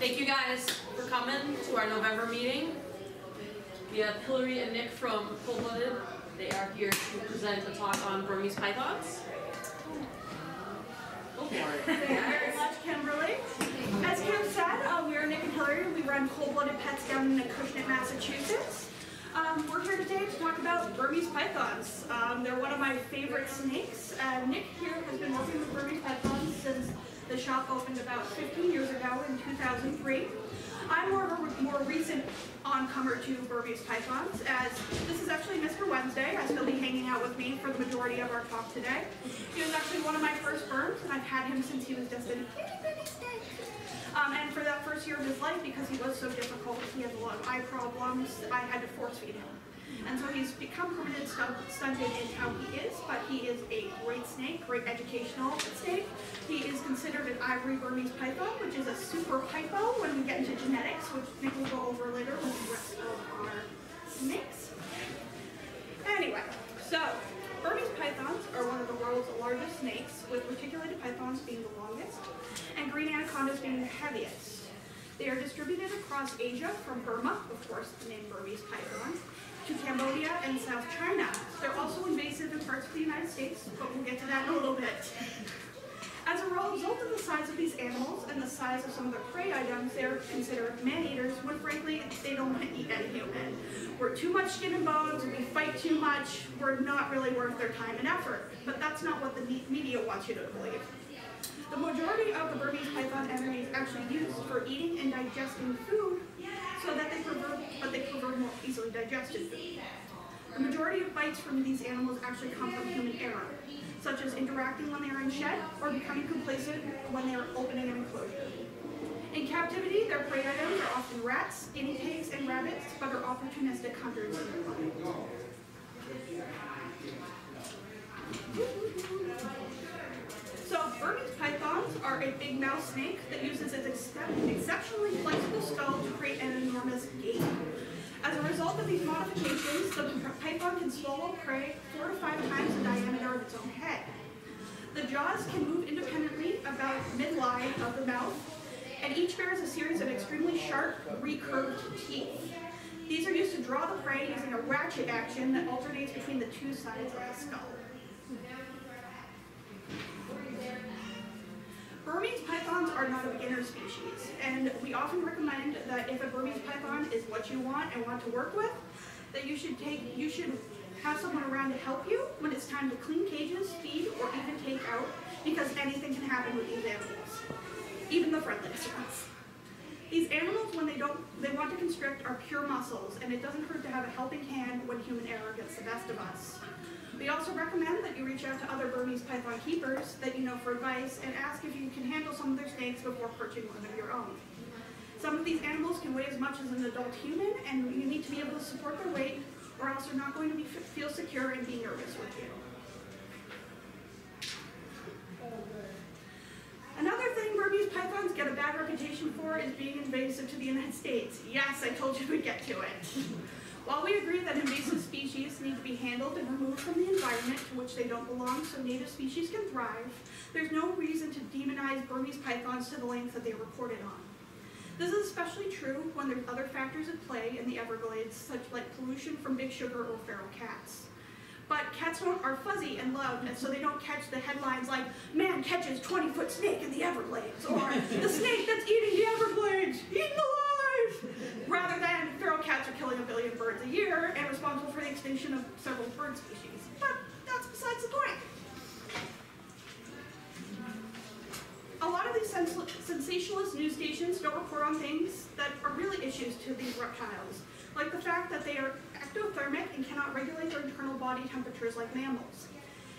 Thank you guys for coming to our November meeting. We have Hillary and Nick from Cold Blooded. They are here to present a talk on Burmese pythons. Go for it. Thank you very much, Kimberly. As Kim said, uh, we are Nick and Hillary. We run Cold Blooded Pets down in Acushnet, Massachusetts. Um, we're here today to talk about Burmese pythons. Um, they're one of my favorite snakes. Uh, Nick here has been working with Burmese pythons since the shop opened about 15 years ago in 2003. I'm more of a more recent oncomer to Burmese pythons, as this is actually Mr. Wednesday, as he'll be hanging out with me for the majority of our talk today. He was actually one of my first berms, and I've had him since he was just a. Um, and for that first year of his life, because he was so difficult, he had a lot of eye problems, I had to force feed him. And so he's become permanent stunted in how he is, but he is a great snake, great educational snake. He is considered an ivory Burmese python, which is a super hypo when we get into genetics, which I think we'll go over later with the rest of our snakes. Anyway, so Burmese pythons are one of the world's largest snakes, with reticulated pythons being the longest, and green anacondas being the heaviest. They are distributed across Asia from Burma, of course, the name Burmese python, to Cambodia and South China. They're also invasive in parts of the United States, but we'll get to that in a little bit. As a result of the size of these animals and the size of some of their prey items, they're considered man-eaters when frankly they don't want to eat any human. We're too much skin and bones, we fight too much, we're not really worth their time and effort. But that's not what the media wants you to believe. The majority of the Burmese python energy is actually used for eating and digesting food so that they prefer, but they prefer more easily digested food. The majority of bites from these animals actually come from human error, such as interacting when they are in shed or becoming complacent when they are opening an enclosure. In captivity, their prey items are often rats, guinea pigs, and rabbits, but are opportunistic hunters in their life. So Burmese pythons are a big mouth snake that uses its exceptionally flexible skull to create an enormous gate. As a result of these modifications, the python can swallow prey four to five times the diameter of its own head. The jaws can move independently about mid-line of the mouth, and each bears a series of extremely sharp, recurved teeth. These are used to draw the prey using a ratchet action that alternates between the two sides of the skull. Are not a beginner species, and we often recommend that if a Burmese python is what you want and want to work with, that you should take, you should have someone around to help you when it's time to clean cages, feed, or even take out, because anything can happen with these animals, even the friendliest ones. These animals, when they don't, they want to constrict, are pure muscles, and it doesn't hurt to have a helping hand when human error gets the best of us. We also recommend that you reach out to other Burmese python keepers that you know for advice and ask if you can handle some of their snakes before purchasing one of your own. Some of these animals can weigh as much as an adult human and you need to be able to support their weight or else they're not going to be, feel secure and be nervous with you. Another thing Burmese pythons get a bad reputation for is being invasive to the United States. Yes, I told you we'd get to it. While we agree that invasive species need to be handled and removed from the environment to which they don't belong so native species can thrive, there's no reason to demonize Burmese pythons to the length that they are reported on. This is especially true when there's other factors at play in the Everglades, such like pollution from big sugar or feral cats. But cats are fuzzy and loud, and so they don't catch the headlines like, man catches 20-foot snake in the Everglades, or the snake that's eating the Everglades, eaten alive! Rather than feral cats are killing a billion birds a year and responsible for the extinction of several bird species. But that's besides the point. A lot of these sens sensationalist news stations don't report on things that are really issues to these reptiles, like the fact that they are ectothermic and cannot regulate their internal body temperatures like mammals.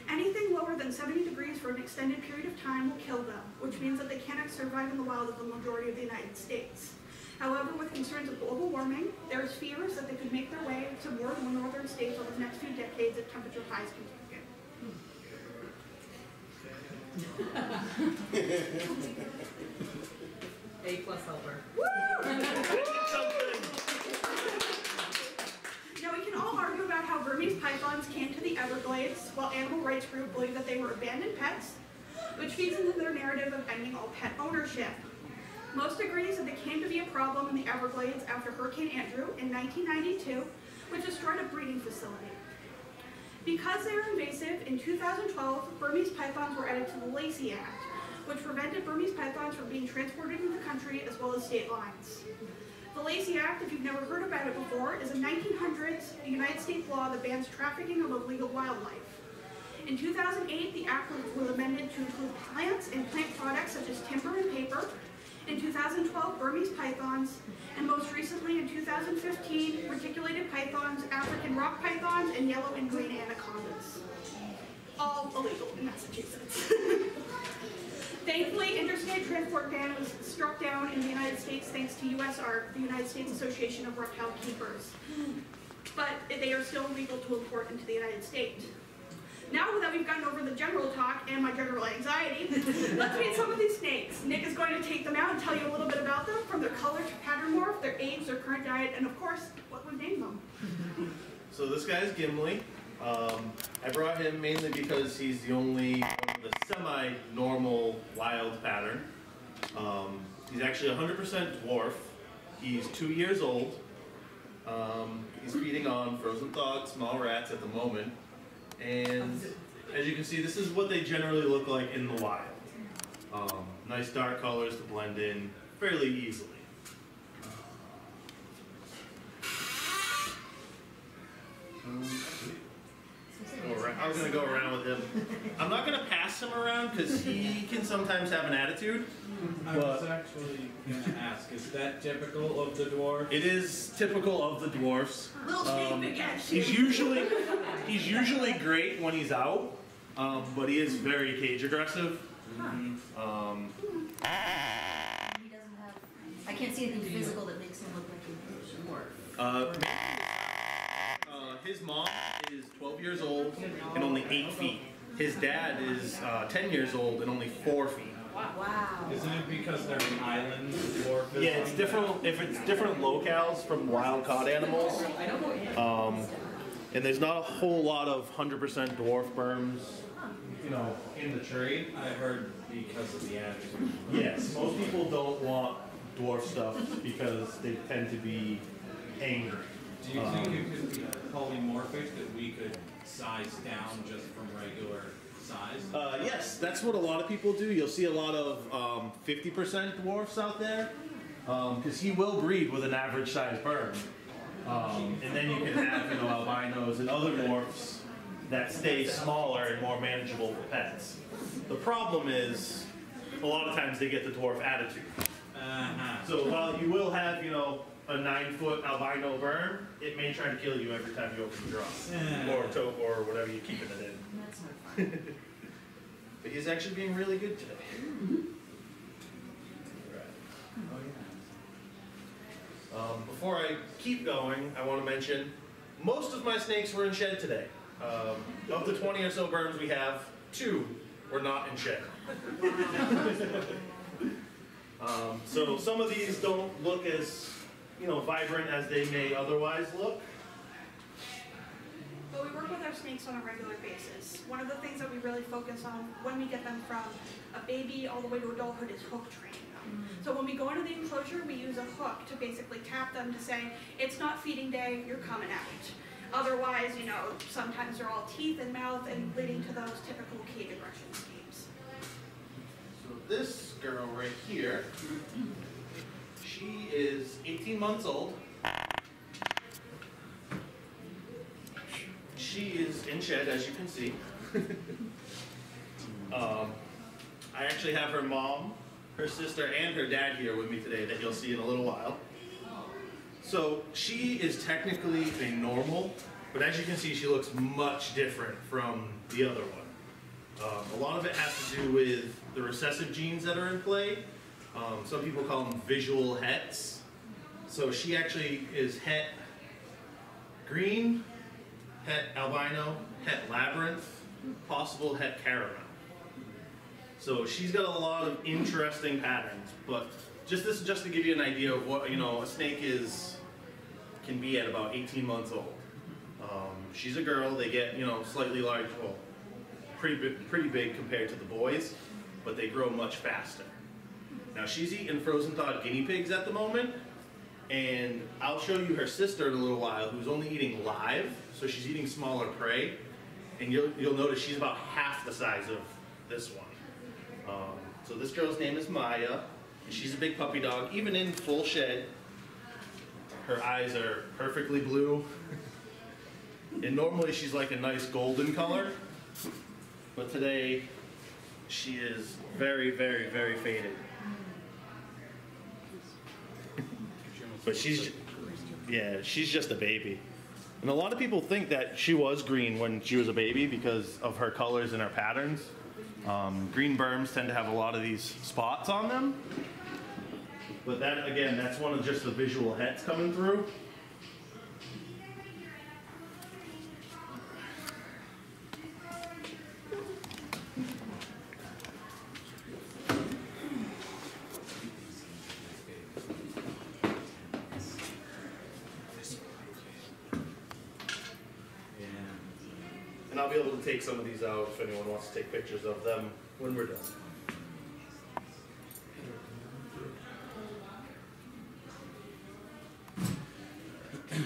Anything lower than 70 degrees for an extended period of time will kill them, which means that they cannot survive in the wild of the majority of the United States. However, with concerns of global warming, there is fears that they could make their way to more northern states over the next few decades if temperature highs continue. A plus helper. now we can all argue about how Burmese pythons came to the Everglades, while animal rights groups believe that they were abandoned pets, which feeds into their narrative of ending all pet ownership. Most agrees that they came to be a problem in the Everglades after Hurricane Andrew in 1992, which destroyed a breeding facility. Because they are invasive, in 2012, Burmese pythons were added to the Lacey Act, which prevented Burmese pythons from being transported into the country as well as state lines. The Lacey Act, if you've never heard about it before, is a 1900s United States law that bans trafficking of illegal wildlife. In 2008, the act was- was amended to include plants and plant products such as timber and paper. In 2012, Burmese pythons, and most recently in 2015, reticulated pythons, African rock pythons, and yellow and green anacondas. All illegal in Massachusetts. Thankfully, interstate transport ban was struck down in the United States thanks to USARK, the United States Association of Reptile Keepers. But they are still legal to import into the United States. Now that we've gotten over the general talk and my general anxiety, let's meet some of these snakes. Nick is going to take them out and tell you a little bit about them, from their color to pattern morph, their age, their current diet, and of course, what we've named them. So this guy is Gimli. Um, I brought him mainly because he's the only semi-normal wild pattern. Um, he's actually 100% dwarf. He's two years old. Um, he's feeding on frozen thawed small rats at the moment. And as you can see, this is what they generally look like in the wild. Um, nice dark colors to blend in fairly easily. I was gonna go around with him. I'm not gonna pass him around because he can sometimes have an attitude. I was actually gonna ask, is that typical of the dwarf? It is typical of the dwarfs. Little snake, Um, big ass He's usually he's usually great when he's out, um, but he is very cage aggressive. Um, He doesn't have. I can't see anything physical that makes him look like a dwarf. uh, uh, his mom is 12 years old and only 8 feet. His dad is uh, 10 years old and only 4 feet. Wow. Isn't it because they're an island dwarf? Yeah, it's different. If it's different locales from wild caught animals, um, and there's not a whole lot of 100% dwarf berms, you know, in the trade. that? I heard because of the attitude. Yes, most people don't want dwarf stuff because they tend to be angry. Do you think it could be polymorphic, that we could size down just from regular size? Uh, yes, that's what a lot of people do. You'll see a lot of um, 50% dwarfs out there because he will breed with an average size berm. Um, and then you can have, you know, albinos and other dwarfs that stay smaller and more manageable for pets. The problem is, a lot of times they get the dwarf attitude. Uh-huh. So while you will have, you know, a nine foot albino berm, it may try to kill you every time you open the draw. Or to, or whatever you're keeping it in. That's not fun. But he's actually being really good today. Oh Um, before I keep going, I want to mention most of my snakes were in shed today. Um, of the 20 or so berms we have, two were not in shed. um, so some of these don't look as you know vibrant as they may otherwise look. But we work with our snakes on a regular basis. One of the things that we really focus on when we get them from a baby all the way to adulthood is hook training them. Mm-hmm. So when we go into the enclosure, we use a hook to basically tap them to say, it's not feeding day, you're coming out. Otherwise, you know, sometimes they're all teeth and mouth and leading to those typical cage aggression schemes. So this girl right here, she is 18 months old. She is in shed, as you can see. um, I actually have her mom, her sister, and her dad here with me today that you'll see in a little while. So she is technically a normal, but as you can see, she looks much different from the other one. Um, a lot of it has to do with the recessive genes that are in play. Um, some people call them visual hets. So she actually is het green, het albino, het labyrinth, possible het caramel. So she's got a lot of interesting patterns, but just this is just to give you an idea of what you know a snake is can be at about 18 months old. Um, she's a girl. They get you know slightly large, well, pretty pretty big compared to the boys, but they grow much faster. Now she's eating frozen thawed guinea pigs at the moment, and I'll show you her sister in a little while, who's only eating live, so she's eating smaller prey, and you'll you'll notice she's about half the size of this one. Um, so this girl's name is Maya, and she's a big puppy dog. Even in full shed, her eyes are perfectly blue. And normally she's like a nice golden color, but today she is very, very, very faded. But she's, yeah, she's just a baby. And a lot of people think that she was green when she was a baby because of her colors and her patterns. Um, green berms tend to have a lot of these spots on them. But that, again, that's one of just the visual hets coming through. Take some of these out if anyone wants to take pictures of them when we're done.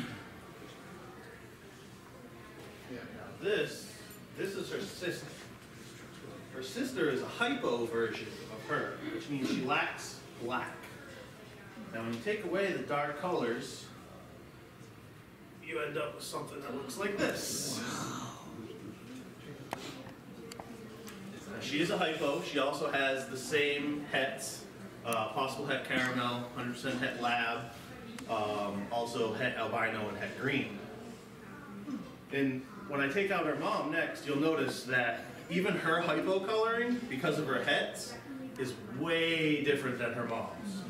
Now this, this is her sister. Her sister is a hypo version of her, which means she lacks black. Now when you take away the dark colors, you end up with something that looks like this. Now, She is a hypo. She also has the same hets, uh, possible het caramel, 100% het lab, um, also het albino and het green. And when I take out her mom next, you'll notice that even her hypo coloring, because of her hets, is way different than her mom's.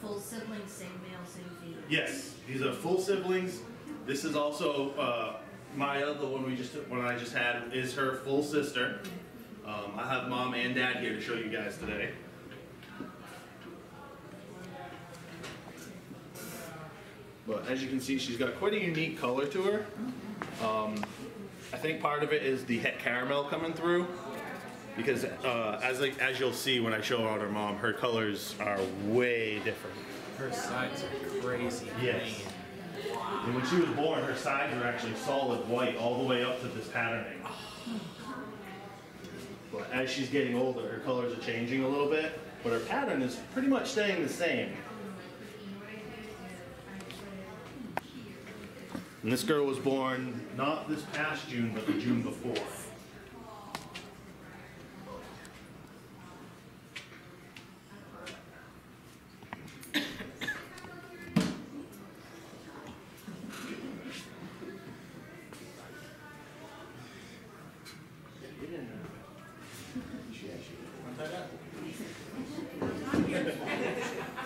Full siblings, same male, same female. Yes, these are full siblings. This is also uh, Maya, the one we just one I just had, is her full sister. Um, I have mom and dad here to show you guys today. But as you can see, she's got quite a unique color to her. Um, I think part of it is the het caramel coming through. Because uh, as, like, as you'll see when I show out her mom, her colors are way different. Her sides are crazy Yes. clean. And when she was born, her sides were actually solid white all the way up to this patterning. But as she's getting older, her colors are changing a little bit, but her pattern is pretty much staying the same. And this girl was born not this past June, but the June before.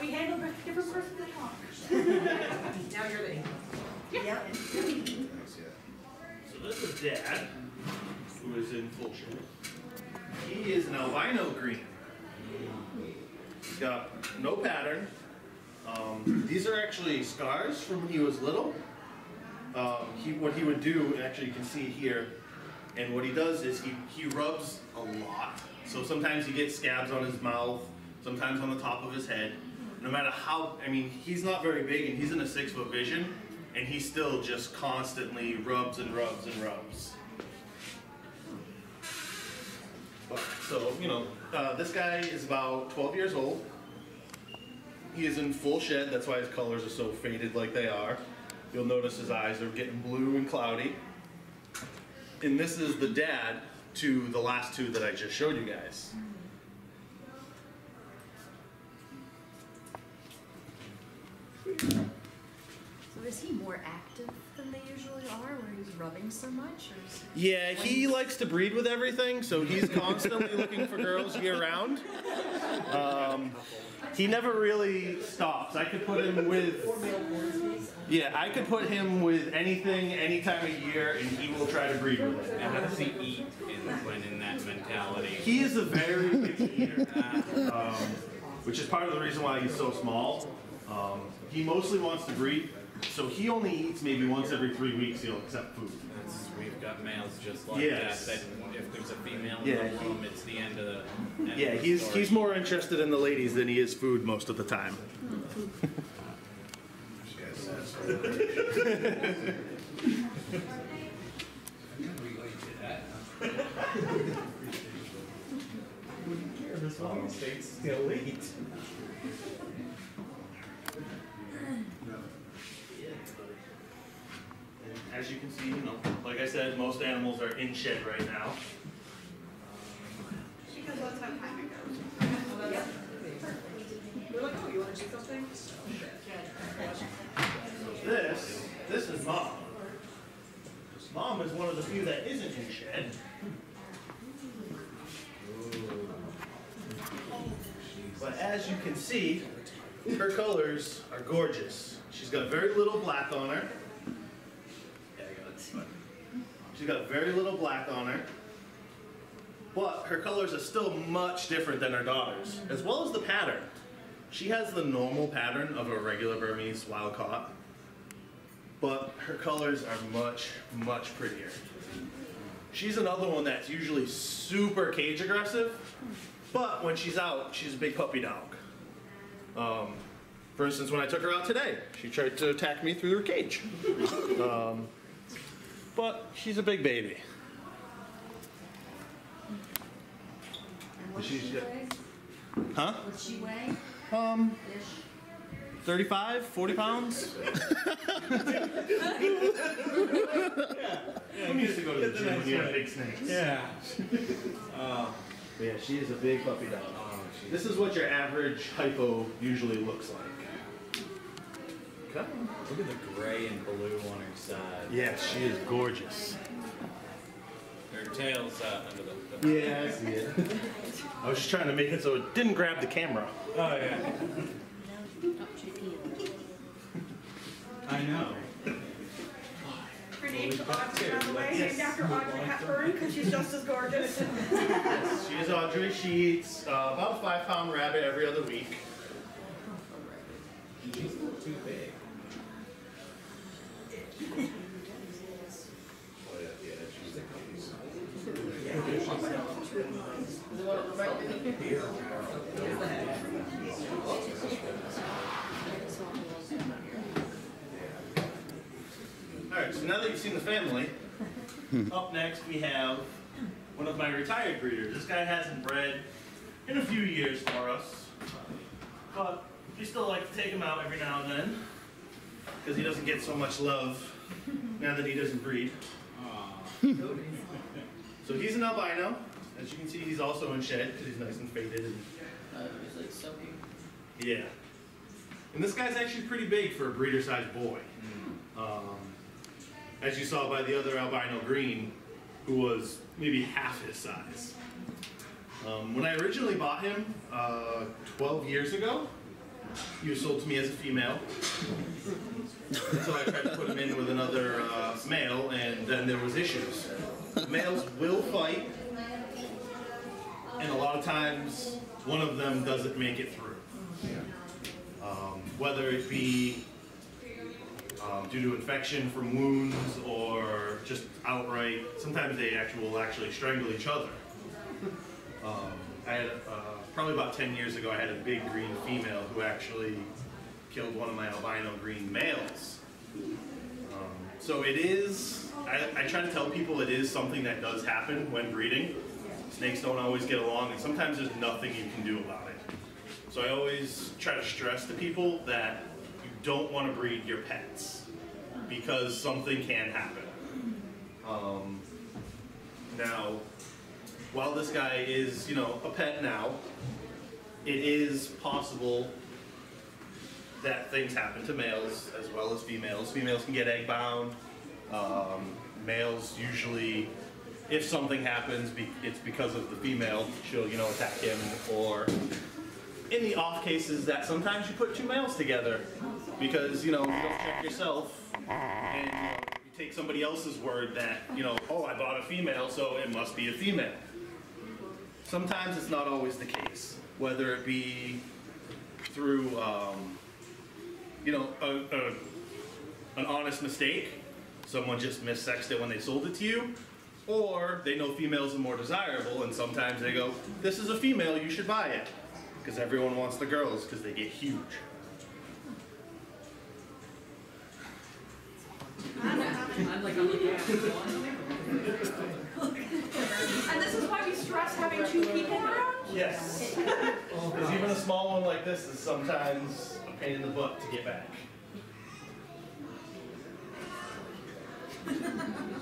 We handle different persons at talk. Now you're the. Yep. So this is Dad, who is in full shape. He albino green. He's got no pattern. Um, these are actually scars from when he was little. Um, he, what he would do, actually you can see here, and what he does is he, he rubs a lot. So sometimes he gets scabs on his mouth, sometimes on the top of his head. No matter how, I mean, he's not very big and he's in a six foot vision, and he still just constantly rubs and rubs and rubs. But, so, you know, uh, this guy is about 12 years old. He is in full shed, that's why his colors are so faded like they are. You'll notice his eyes are getting blue and cloudy. And this is the dad to the last two that I just showed you guys. So is he more active rubbing so much, or is Yeah, he likes to breed with everything, so he's constantly looking for girls year round. Um, he never really stops. I could put him with. Yeah, I could put him with anything, any time of year, and he will try to breed with it. And how does he eat in, when in that mentality? He is a very picky eater, um, which is part of the reason why he's so small. Um, he mostly wants to breed, so he only eats maybe once every three weeks. He'll accept food. males. We've got males just like Yes. that. That if there's a female in Yeah, the he- room, it's the end of the. End Yeah, of the he's story. he's more interested in the ladies than he is food most of the time. As long as they still eat. As you can see, you know, like I said, most animals are in shed right now. Because that's how timing goes. We're like, oh, you wanna do something? This, this is mom. Mom is one of the few that isn't in shed. But as you can see, her colors are gorgeous. She's got very little black on her. She's got very little black on her. But her colors are still much different than her daughter's, as well as the pattern. She has the normal pattern of a regular Burmese wild caught, but her colors are much, much prettier. She's another one that's usually super cage aggressive, but when she's out, she's a big puppy dog. Um, for instance, when I took her out today, she tried to attack me through her cage. Um, but she's a big baby. And what's She's she got- weigh? Huh? What's she weigh? Um, Ish. 35, 40 pounds? Yeah, Who needs to go to the gym when you have big snakes? Yeah. Uh, But yeah, she is a big puppy dog. oh, she's- This is what your average hypo usually looks like. Okay. Look at the gray and blue on her side. Yes, she is gorgeous. Her tail's uh, under the. the Yeah, I see it. I was just trying to make it so it didn't grab the camera. Oh yeah. I know. Her name's Audrey, by the way, named after Audrey Hepburn, because she's just as gorgeous. Yes, she is Audrey. She eats uh, about a five pound rabbit every other week. She's a little too big. All right, so now that you've seen the family, up next we have one of my retired breeders. This guy hasn't bred in a few years for us, but we still like to take him out every now and then because he doesn't get so much love now that he doesn't breed. So he's an albino. As you can see, he's also in shed because he's nice and faded. And, yeah. And this guy's actually pretty big for a breeder-sized boy. Um, as you saw by the other albino green, who was maybe half his size. Um, when I originally bought him uh, 12 years ago, he was sold to me as a female. So I tried to put him in with another uh, male, and then there was issues. Males will fight, and a lot of times one of them doesn't make it through. Um, whether it be um, due to infection from wounds or just outright. Sometimes they actually will actually strangle each other. Um, I had uh, probably about 10 years ago. I had a big green female who actually killed one of my albino green males. Um, so it is. I, I try to tell people it is something that does happen when breeding. Snakes don't always get along, and sometimes there's nothing you can do about it. So I always try to stress to people that you don't want to breed your pets because something can happen. Um, now, while this guy is, you know, a pet now, it is possible that things happen to males as well as females. Females can get egg bound. Um, males usually, if something happens, be, it's because of the female. She'll, you know, attack him or in the off cases that sometimes you put two males together because you know you don't check yourself and you, know, you take somebody else's word that you know oh I bought a female so it must be a female. Sometimes it's not always the case, whether it be through um, you know a, a, an honest mistake. someone just missexed it when they sold it to you, or they know females are more desirable, and sometimes they go, "This is a female, you should buy it," because everyone wants the girls because they get huge. I'm like, I'm looking And this is why we stress having two people around? Yes. Because even a small one like this is sometimes a pain in the butt to get back.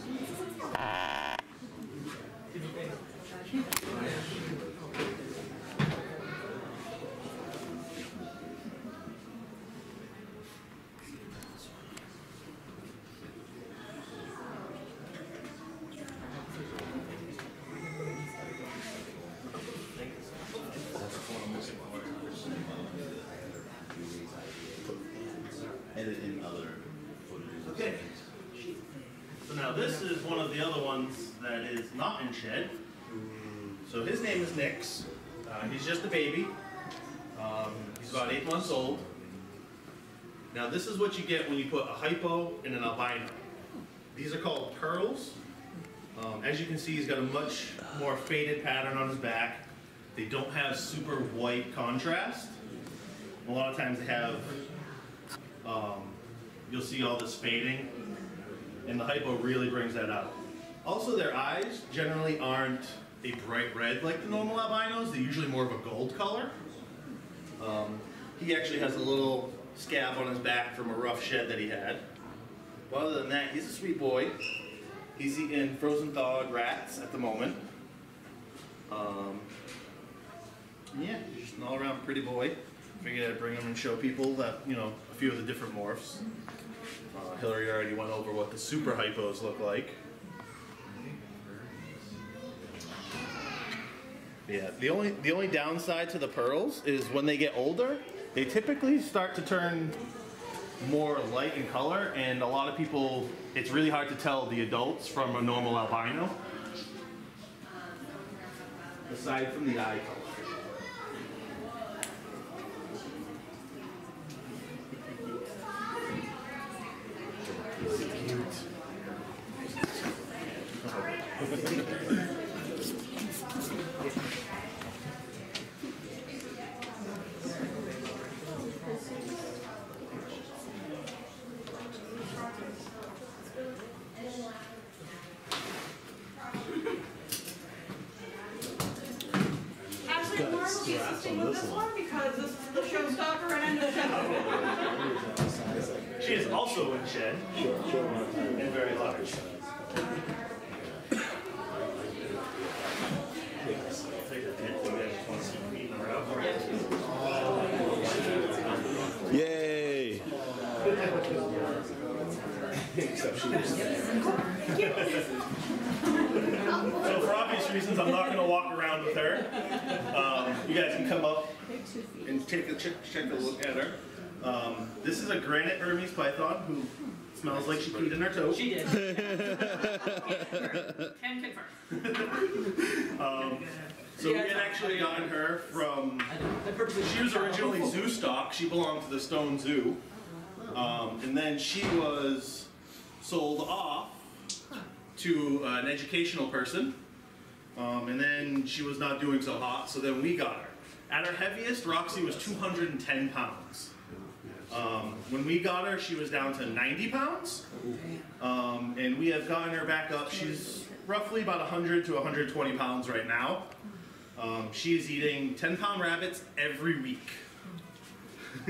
Edit in other footage. Okay. So now this is one of the other ones that is not in shed. So his name is Nix. Uh, he's just a baby. Um, he's about eight months old. Now this is what you get when you put a hypo and an albino. These are called pearls. Um, as you can see, he's got a much more faded pattern on his back. They don't have super white contrast. A lot of times they have um, you'll see all this fading, and the hypo really brings that out. Also, their eyes generally aren't a bright red like the normal albinos. They're usually more of a gold color. Um, he actually has a little scab on his back from a rough shed that he had. But other than that, he's a sweet boy. He's eating frozen thawed rats at the moment. Um, yeah, just an all-around pretty boy. Figured I'd bring him and show people that, you know, a few of the different morphs. Uh, Hillary already went over what the super hypos look like. Yeah, the only the only downside to the pearls is when they get older, they typically start to turn more light in color, and a lot of people, it's really hard to tell the adults from a normal albino. Aside from the eye color. This one because this is the showstopper and end of show. She is also in shed and very large. Yay! So for obvious reasons, I'm not gonna walk around with her. Um, you guys can come up and take a check, check a look at her. Um, this is a granite Burmese python who smells like she peed in her toe. She did. Can confirm. Um, so we had actually gotten her from. She was originally zoo stock. She belonged to the Stone Zoo, um, and then she was sold off to an educational person, um, and then she was not doing so hot. So then we got her. At her heaviest, Roxy was 210 pounds. Um, when we got her, she was down to 90 pounds, um, and we have gotten her back up. She's roughly about 100 to 120 pounds right now. Um, she is eating 10 pound rabbits every week.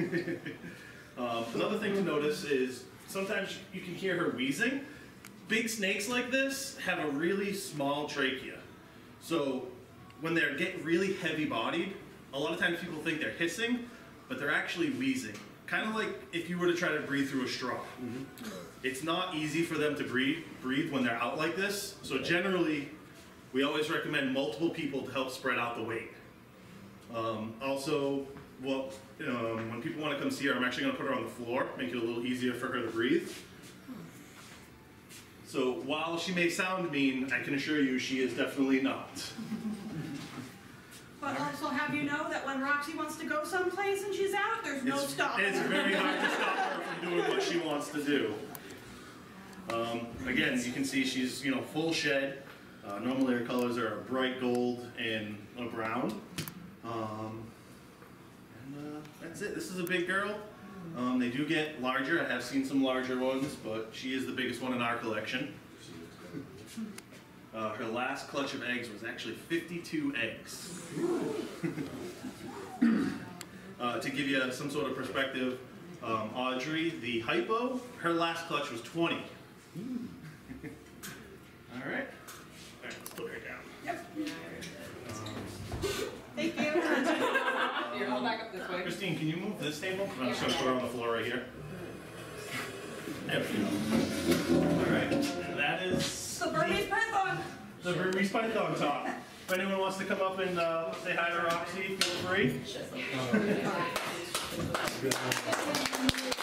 um, another thing to notice is sometimes you can hear her wheezing. Big snakes like this have a really small trachea. So when they're get really heavy bodied, a lot of times people think they're hissing, but they're actually wheezing. Kind of like if you were to try to breathe through a straw. It's not easy for them to breathe, breathe when they're out like this. So generally, we always recommend multiple people to help spread out the weight. Um, also, well, um, when people want to come see her, I'm actually going to put her on the floor, make it a little easier for her to breathe. So while she may sound mean, I can assure you she is definitely not. But also have you know that when Roxy wants to go someplace and she's out, there's no it's, stopping it's very hard to stop her from doing what she wants to do. Um, again, you can see she's, you know, full shed. Uh, normally her colors are a bright gold and a brown. Um, and uh, that's it. This is a big girl. Um, they do get larger. I have seen some larger ones, but she is the biggest one in our collection. Uh, her last clutch of eggs was actually 52 eggs. uh, to give you some sort of perspective, um, Audrey, the hypo, her last clutch was 20. All right. All right, let's put her down. Yep. Um, Thank you. Here, I'll back up this way. Christine, can you move this table? I'm just gonna put her on the floor right here. There we go. All right, that is The Burmese python. The Burmese python talk. If anyone wants to come up and uh, say hi to Roxy, feel free.